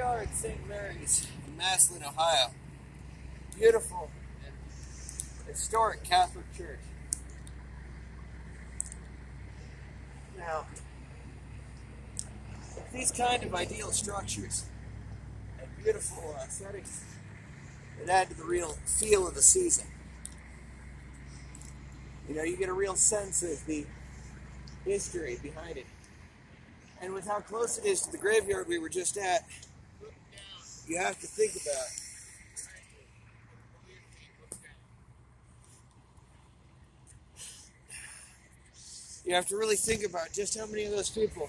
are at St. Mary's in Massillon, Ohio. Beautiful and historic Catholic church. Now, these kind of ideal structures and beautiful uh, settings that add to the real feel of the season. You know, you get a real sense of the history behind it. And with how close it is to the graveyard we were just at, you have to think about you have to really think about just how many of those people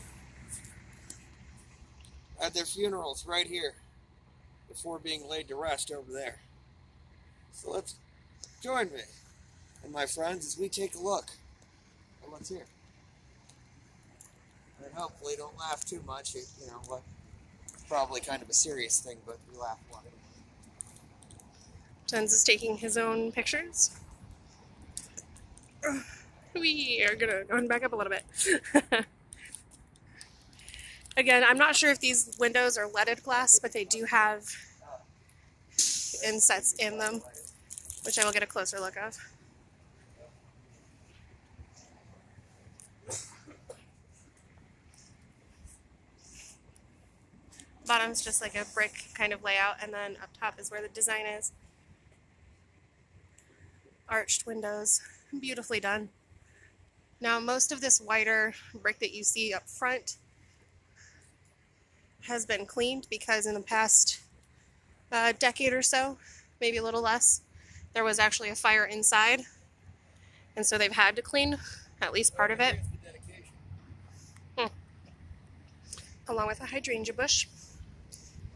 had their funerals right here before being laid to rest over there. So let's join me and my friends as we take a look at what's here. And hopefully don't laugh too much. You know what? Probably kind of a serious thing, but we laugh lot. Jens is taking his own pictures. We are gonna go back up a little bit. Again, I'm not sure if these windows are leaded glass, but they do have insets in them, which I will get a closer look of. Bottom's just like a brick kind of layout, and then up top is where the design is. Arched windows, beautifully done. Now, most of this whiter brick that you see up front has been cleaned because in the past uh, decade or so, maybe a little less, there was actually a fire inside. And so they've had to clean at least part of it. Hmm. Along with a hydrangea bush.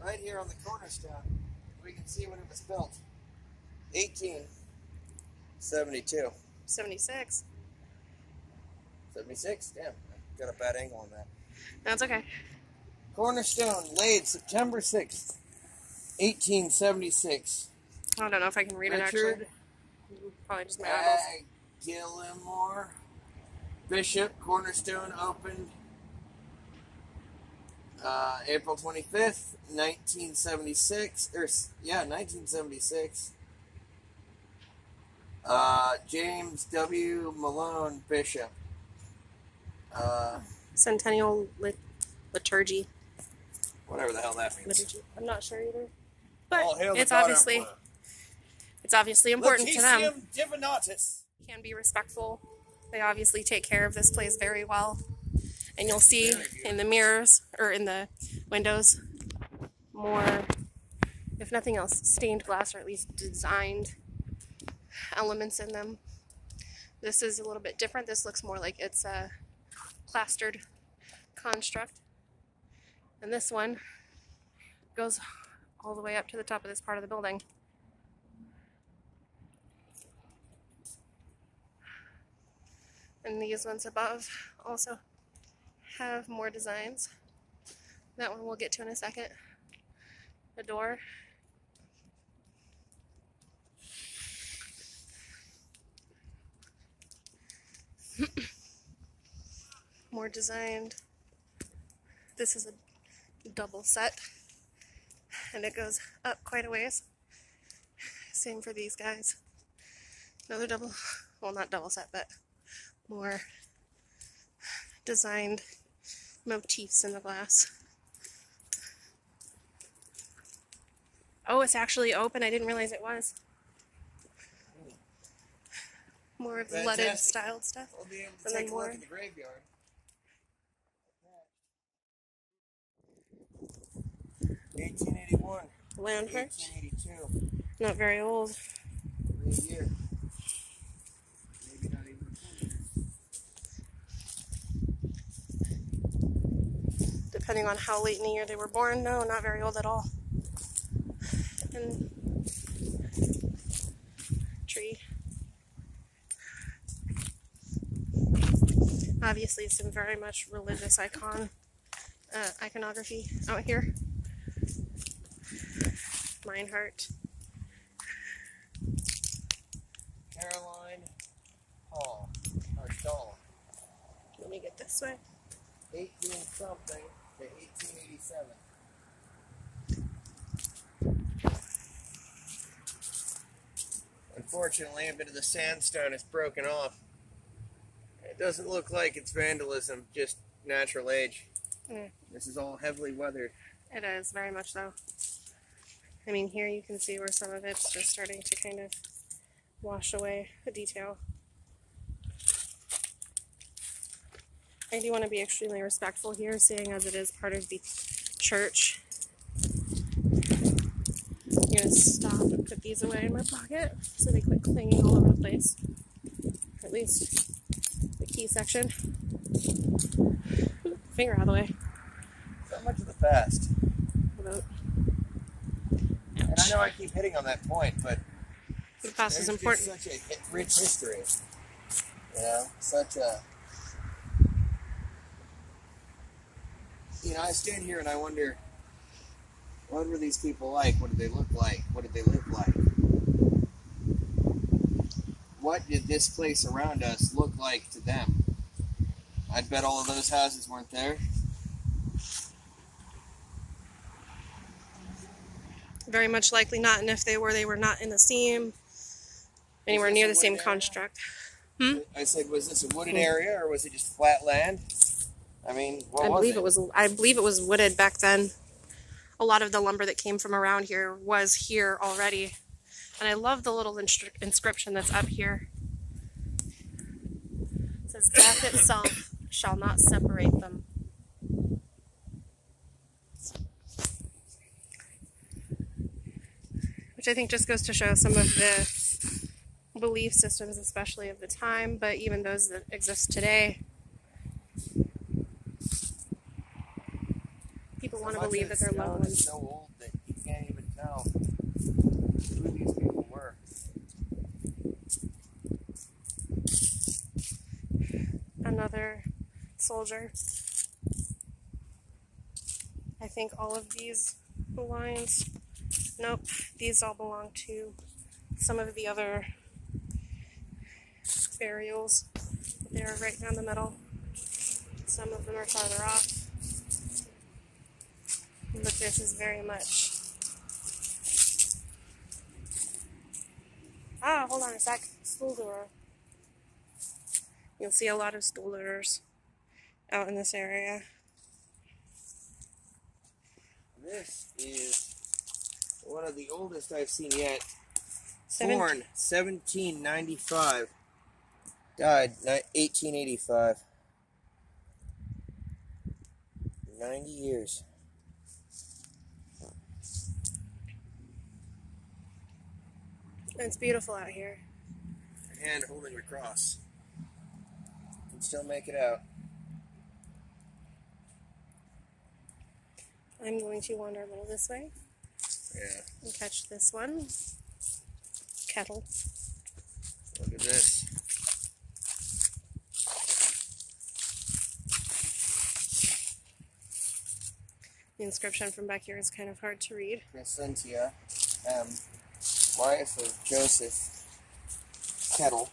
Right here on the cornerstone, we can see when it was built. 1872. 76. 76? Damn, I got a bad angle on that. That's okay. Cornerstone laid September 6th, 1876. I don't know if I can read it actually. Richard Probably just my eyeballs. Gillimore Bishop Cornerstone opened uh, April 25th, 1976. Or, yeah, 1976. Uh, James W. Malone Bishop. Uh, Centennial lit- liturgy. whatever the hell that means. liturgy. I'm not sure either. But All hail the it's obviously Emperor. it's obviously important to them. Divinatus. Can be respectful. They obviously take care of this place very well. And you'll see in the mirrors or in the windows more if nothing else, stained glass or at least designed elements in them. This is a little bit different. This looks more like it's a plastered construct. And this one goes all the way up to the top of this part of the building. And these ones above also have more designs. That one we'll get to in a second. The door. more designed. This is a double set and it goes up quite a ways. Same for these guys. Another double, well, not double set, but more designed motifs in the glass. Oh, it's actually open. I didn't realize it was. More of the leaded styled stuff. We'll be able to And then take a look more. at the graveyard. Eighteen eighty one. Landhurst. Eighteen eighty two. Not very old. Three year. Maybe not even a full year. Depending on how late in the year they were born. No, not very old at all. And tree. Obviously, some very much religious icon uh, iconography out here. Meinhardt. Caroline Hall. Or Stahl. Let me get this way. Eighteen something 1887. Unfortunately, a bit of the sandstone is broken off. It doesn't look like it's vandalism, just natural age. Mm. This is all heavily weathered. It is, very much so. I mean, here you can see where some of it's just starting to kind of wash away the detail. I do want to be extremely respectful here, seeing as it is part of the church. I'm going to stop and put these away in my pocket so they quit clinging all over the place. Or at least the key section. Finger out of the way. So much of the past. Without And I know I keep hitting on that point, but the past is important. such a rich history. You know, such a. know, I stand here and I wonder, what were these people like? What did they look like? What did they live like? What did this place around us look like to them? I'd bet all of those houses weren't there. Very much likely not, and if they were, they were not in the same, anywhere near the same area? construct. I hmm? said, was this a wooded hmm. area or was it just flat land? I mean, I was believe it? it was. I believe it was wooded back then. A lot of the lumber that came from around here was here already, and I love the little inscri- inscription that's up here. It says, "Death itself shall not separate them." Which I think just goes to show some of the belief systems, especially of the time, but even those that exist today. People want to believe that the their loved ones. so old that you can't even tell who these people were. Another soldier. I think all of these lines. Nope, these all belong to some of the other burials. They're right down the middle. Some of them are farther off. But this is very much. Ah, hold on a sec. Stolderer. You'll see a lot of Stolderers out in this area. This is one of the oldest I've seen yet. Seven- Born 1795. Died 1885. 90 years. It's beautiful out here. Hand holding the cross. Can still make it out. I'm going to wander a little this way Yeah. and catch this one. Kettle. Look at this. The inscription from back here is kind of hard to read. Crescentia, um, wife of Joseph Kettle,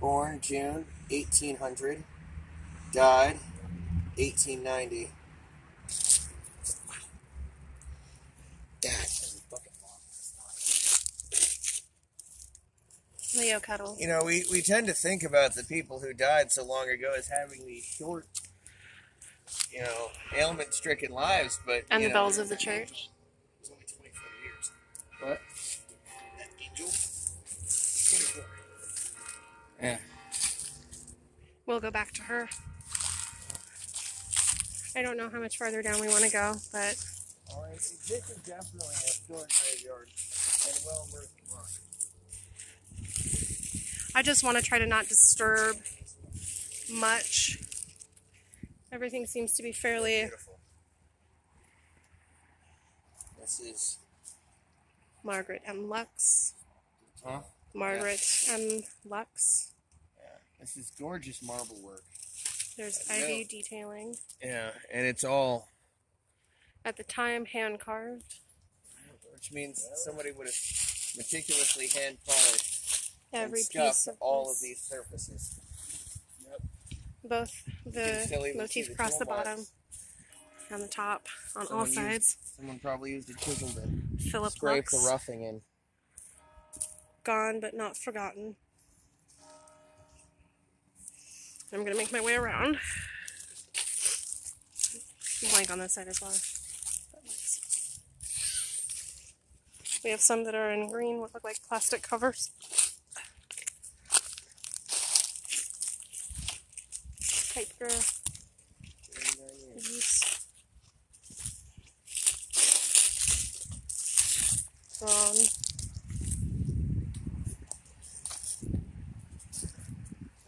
born June 1800, died 1890. That's fucking long. Leo Kettle. You know, we, we tend to think about the people who died so long ago as having these short, you know, ailment stricken lives, but. And the know, bells of the church. What? Angel? 24. Yeah. We'll go back to her. I don't know how much farther down we want to go, but All right, this is definitely a historic graveyard and well worth the run. I just want to try to not disturb much. Everything seems to be fairly Beautiful. This is. Margaret M. Lux. Huh? Margaret M. Lux. Yeah. This is gorgeous marble work. There's ivy detailing. Yeah, and it's all. At the time, hand carved. Which means somebody would have meticulously hand polished Every and piece of all this. of these surfaces. Yep. Both the motif the across the toolbox. bottom and the top on Someone all used- sides. Someone probably used a chisel to Philip scrape Lux. the roughing in. gone but not forgotten. I'm gonna make my way around. Blank on this side as well. We have some that are in green, what look like plastic covers. Yeast.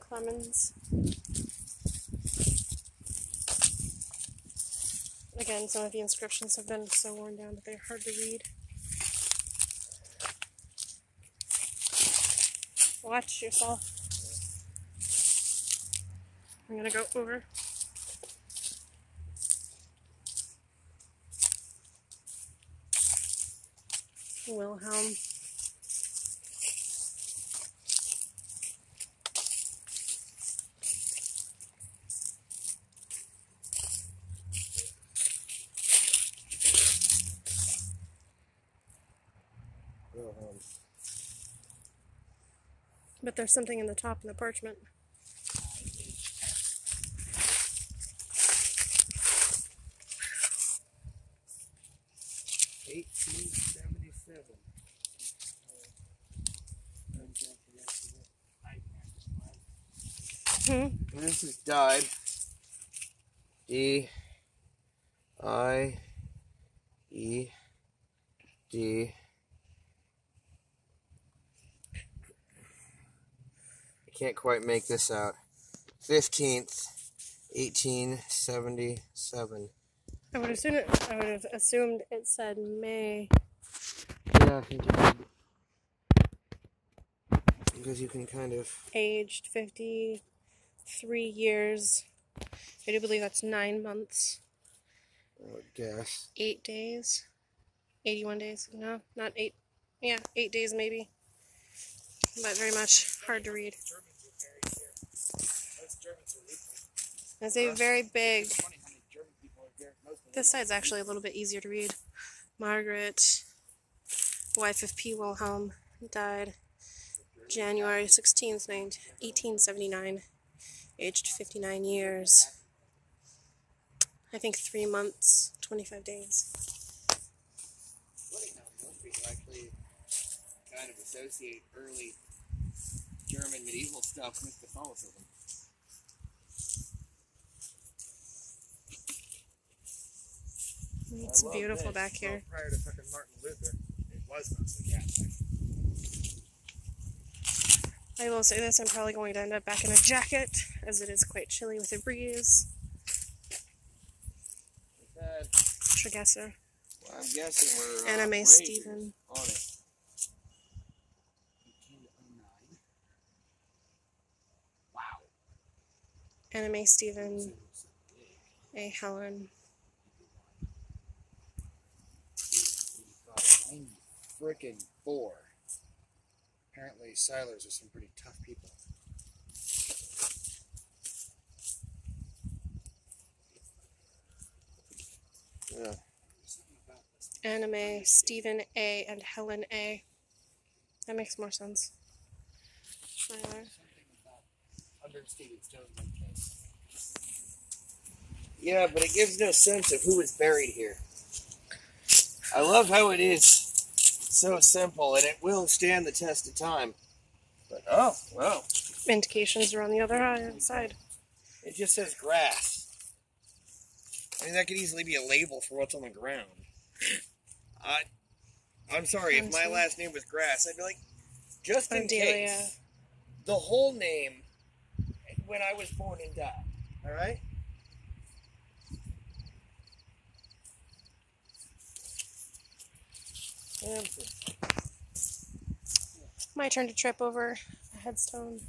Clemens. Again, some of the inscriptions have been so worn down that they're hard to read. Watch yourself. I'm gonna go over. Wilhelm. But there's something in the top of the parchment. Eighteen seventy-seven. Hmm. This is died. D I E D I can't quite make this out. Fifteenth, eighteen seventy-seven. I would assume it, I would have assumed it said May. Yeah, I think it did. Because you can kind of aged 53 years. I do believe that's nine months, oh, I would guess. eight days, 81 days. No, not eight. Yeah, eight days maybe. But very much hard to read. It's a very big. This side's actually a little bit easier to read. Margaret, wife of P. Wilhelm, died January 16th, 1879, aged 59 years. I think three months, 25 days. most people actually kind of associate early German medieval stuff with Catholicism. It's beautiful this. back here. Well, prior to fucking Martin Luther, it was mostly Catholic. I will say this, I'm probably going to end up back in a jacket, as it is quite chilly with a breeze. Tregesser. well, I'm guessing we're uh, ragers Stephen. on it. Wow. Anna Mae Stephen. A. Helen. 85, 90 frickin' four. Apparently, Silers are some pretty tough people. Yeah. Something about this. Anna Mae Stephen A. and Helen A. That makes more sense. Sure. Something about understated stone case. Yeah, but it gives no sense of who was buried here. I love how it is so simple, and it will stand the test of time. But oh, well, Indications are on the other side. it just says grass. I mean, that could easily be a label for what's on the ground. I, I'm sorry, if my last name was Grass, I'd be like, just in case, the whole name when I was born and died. All right. My turn to trip over a headstone.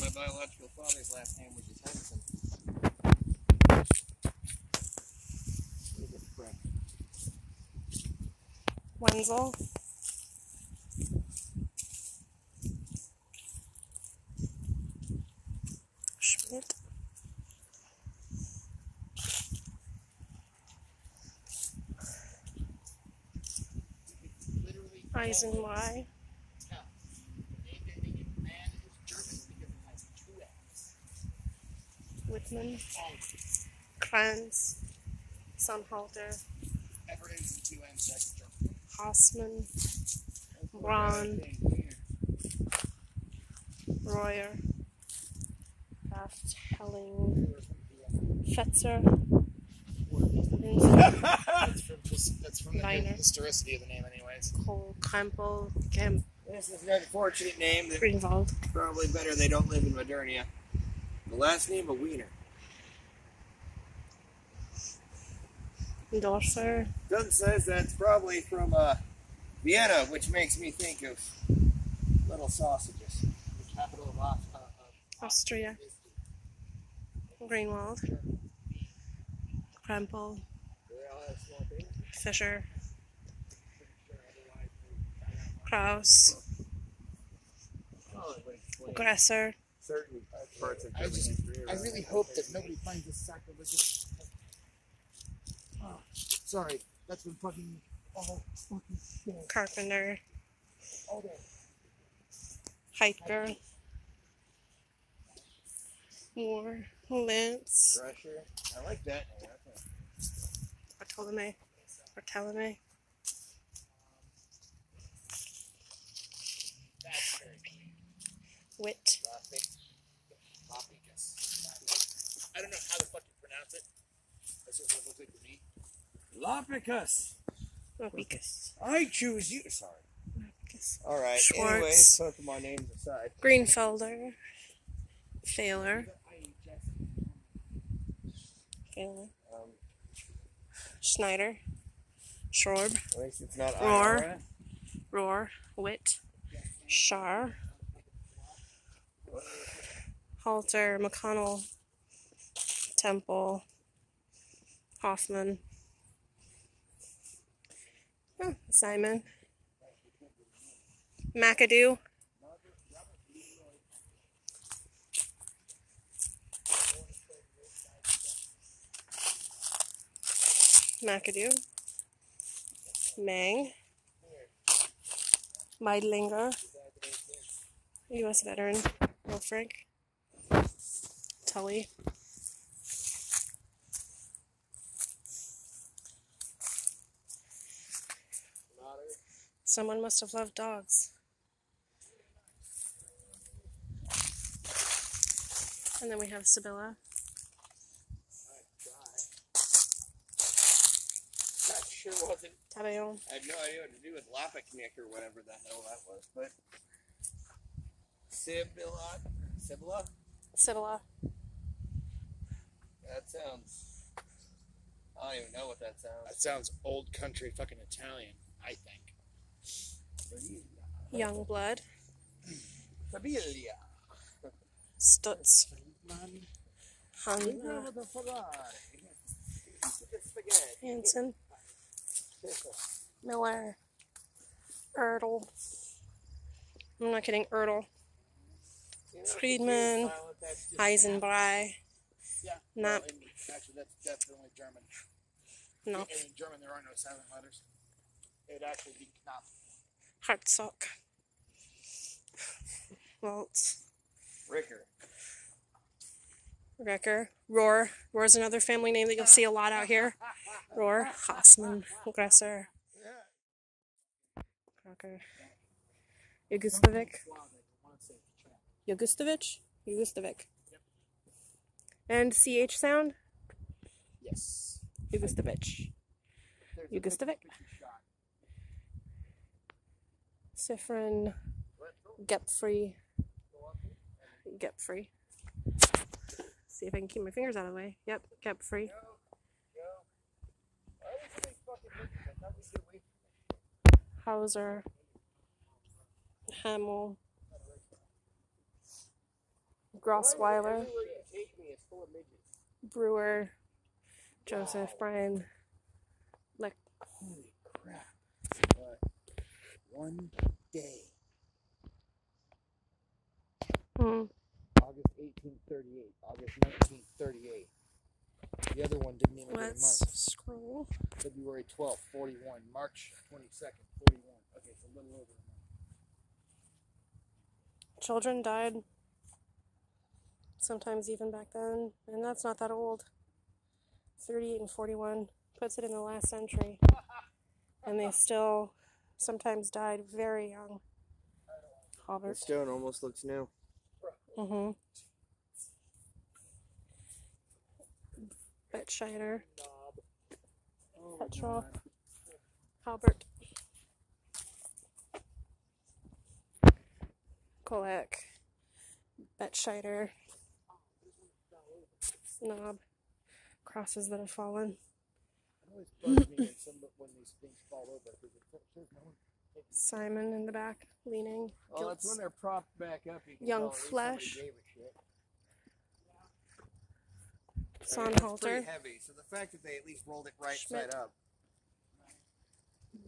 My biological father's last name was Henson. Wenzel. Schmidt. Eisenwei, Whitman, Kranz, Sunhalter, Ever ends in two N's, that's German. Hausmann, Braun, Royer, Kraft, Helling, Fetzer, That's from, just, that's from the historicity of the name, Cole, Krempel, Kemp, This is an unfortunate name that Greenwald, probably better they don't live in Modernia. The last name of Wiener. Dorfer, Dunn says that's probably from uh, Vienna, which makes me think of little sausages. The capital of, Aus- uh, of Austria, Greenwald, Krempel, Fischer, Kraus, Gresser, Certain parts of I just. I really hope that nobody finds this sacrilegious. Oh, ah, sorry, that's been fucking all fucking shit Carpenter, all day. Hiker, Moore, Lance, Crusher. I like that name. That's Bartolome, Bartolome, That's Witt, Lopicus. I don't know how the fuck you pronounce it. That's just what it looks like to me. Lopicus. Opicus, I choose you. Sorry. Opicus, All right. Schwartz. Anyways, Pokemon names aside. Greenfelder, Thaler, Thaler, Um, Schneider, Schorb, at least it's not Roar. Iora. Roar, Witt, Shar, Halter, McConnell, Temple, Hoffman, oh, Simon, McAdoo, McAdoo, Mang, Meidlinger, U.S. veteran, Will Frank, Tully, Someone must have loved dogs. And then we have Sibylla, That sure wasn't. Tabellon, I have no idea what to do with Lapiknik or whatever the hell that was, but. Sibylla. Sibylla? Sibylla, That sounds. I don't even know what that sounds. That sounds old country fucking Italian, I think. Youngblood, Sibylla. Stutz, Hun, the Hanson, Miller, Ertl. I'm not kidding, Ertl, Friedman, Eisenbrei, Yeah. Not- well, in- actually, that's definitely German. no, In German, there are no silent letters. It would actually be Knopf. Hartsock, Waltz, Ricker. Recker, Roar. Roar's another family name that you'll see a lot out here. Roar, Hassman, Gresser, Crocker, Jugostovic, Jugostovic, Jugostovic. And CH sound, Yes. Jugostovic. There's You a guessed big it. picture. Sifrin, Gepfrey, Gepfrey. See if I can keep my fingers out of the way. Yep, Gepfrey. Hauser, Hamel, Grossweiler, Everywhere you take me is full of midgets. Brewer, Joseph, Brian, Lick, Holy crap. What? One day. hmm, August 1838. August 1938. The other one didn't even get a month. scroll. February 12th, 41. March 22nd, 41. Okay, it's a little over a month. Children died sometimes even back then, and that's not that old. 38 and 41 puts it in the last century. And they still sometimes died very young. The Robert. stone almost looks new. Mm-hmm. Oh, Petrol. Halbert. Kolek. Betscheider. It crosses that have fallen. Simon in the back, leaning. Well, that's when they're propped back up. You Young tell at least somebody flesh. shit. I mean, heavy. So the fact that they at least rolled it right Schmidt. side up,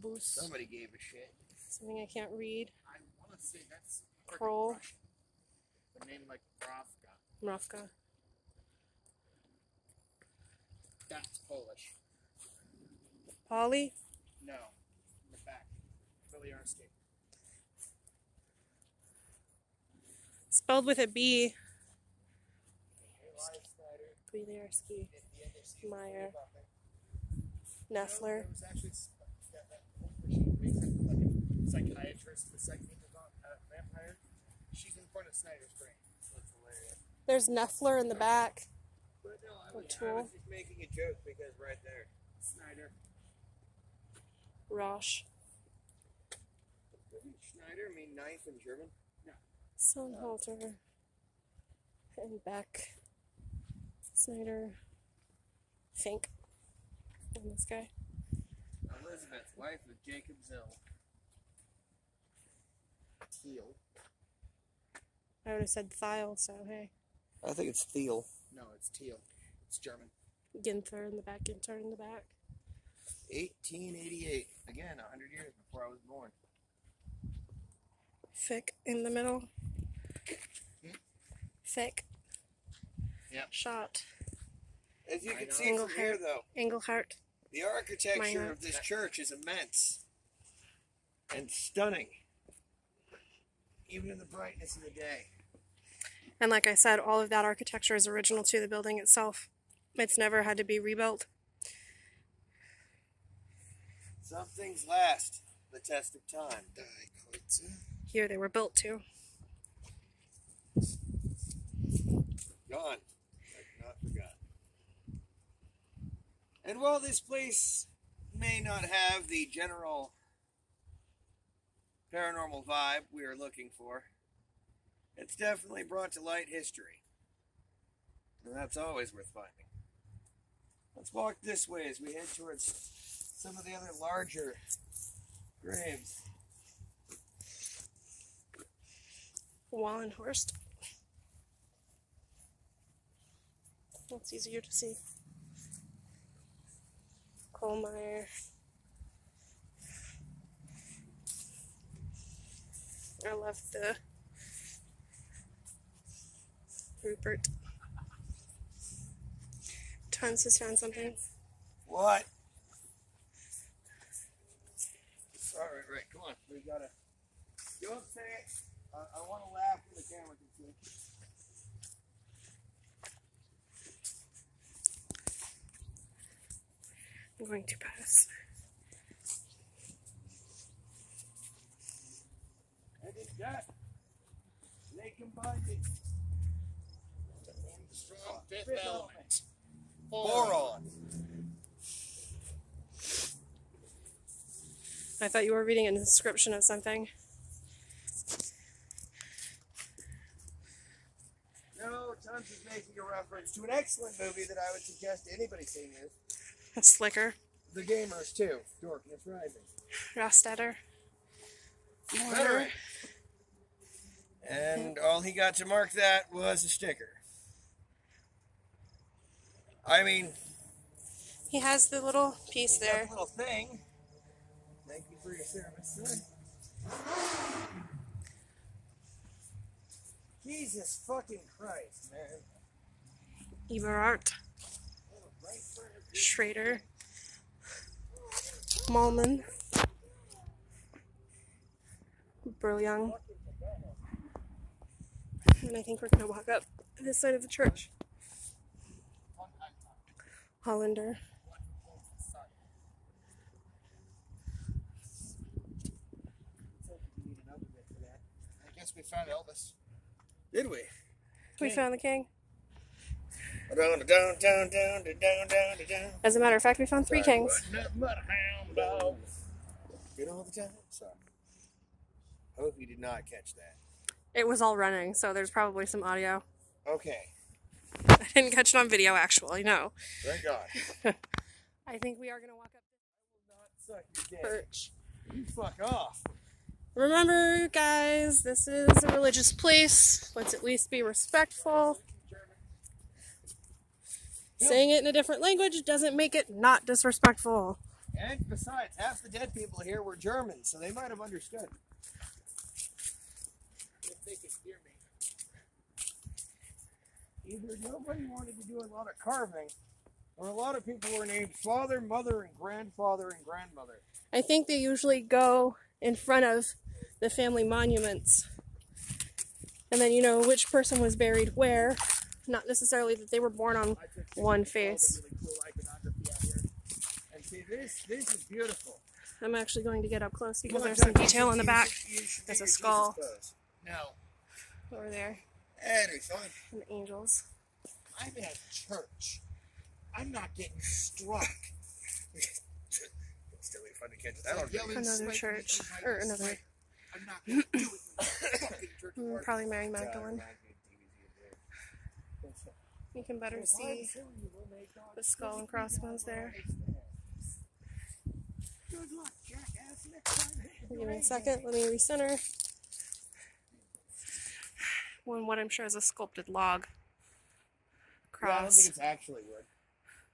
Boos. somebody gave a shit. Something I can't read. I want to say that's Kroll. The name like Ravka. Mravka. That's Polish. Polly. No, in the back. Billy Armstead. Spelled with a B. Buliarski. At the end, there's Steve Meyer. Neffler. There was actually s- that, that whole machine makes it like a psychiatrist, the uh, vampire. She's in front of Snyder's brain. There's Neffler in the back. But no, I Or was, I tool. was just making a joke because right there. Snyder. Rosh. Doesn't Schneider mean knife in German? No. Sonhalter. Uh, and Beck. Snyder. Fink. And this guy. Elizabeth, wife of Jacob Zill. Teal. I would have said Thiel, so hey. I think it's Thiel. No, it's Teal. It's German. Ginther in the back, Ginther in the back. 1888. Again, 100 years before I was born. Fick in the middle. Hmm? Fick. Yep. Shot. As you I can know. see from here, though, Engelhart. the architecture Minor. of this church is immense and stunning, even in the brightness of the day. And like I said, all of that architecture is original to the building itself. It's never had to be rebuilt. Some things last the test of time. Here they were built to. Gone, but not forgotten. And while this place may not have the general paranormal vibe we are looking for, it's definitely brought to light history. And that's always worth finding. Let's walk this way as we head towards some of the other larger graves. Wallenhorst. That's easier to see. Kohlmeyer. I love the Rupert. Tons has found something. What? All right, right. Come on. We gotta. Don't say it. I, I want to laugh when the camera can see. I'm going to pass. And in that, they combined it. Strong fifth Fifth element. Boron. I thought you were reading a description of something. No, Tons is making a reference to an excellent movie that I would suggest anybody seeing this. A slicker. The Gamers too. Dorkness Rising. Rostetter. Veteran. And all he got to mark that was a sticker. I mean, He has the little piece there. little thing. Thank you for your service, sir. Jesus fucking Christ, man. Eberhardt. Schrader, Malman, Burlyoung. And I think we're gonna walk up this side of the church. Hollander. I guess we found Elvis. Did we? We found the king. As a matter of fact, we found three kings. Nothing but a hound dog. Good all the time. So, I hope you did not catch that. It was all running, so there's probably some audio. Okay. I didn't catch it on video, actually. No. Thank God. I think we are gonna walk up Suck your the dick. church. You fuck off. Remember, guys, this is a religious place. Let's at least be respectful. Saying it in a different language doesn't make it not disrespectful. And besides, half the dead people here were Germans, so they might have understood. If they could hear me. Either nobody wanted to do a lot of carving, or a lot of people were named father, mother, and grandfather and grandmother. I think they usually go in front of the family monuments. And then you know which person was buried where. Not necessarily that they were born on one pictures of all the face. Really cool iconography out here. And see, this this is beautiful. I'm actually going to get up close because there's some detail in the back. should- you should There's a skull. No, Over there. That'd be fun. And the angels. I'm in a church. I'm not getting struck. Still be fun to catch that on Yelling. Another church. Or hiding, another. I'm not gonna do it. Fucking church Mm. Probably Mary Magdalene. You can better see the skull and crossbones there. Good luck, jackass. Next time. Give me a second. Let me recenter. One, what I'm sure is a sculpted log Yeah, I don't think cross it's actually wood.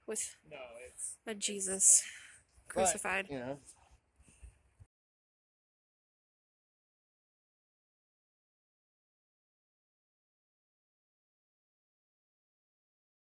with No, it's a Jesus crucified. You know,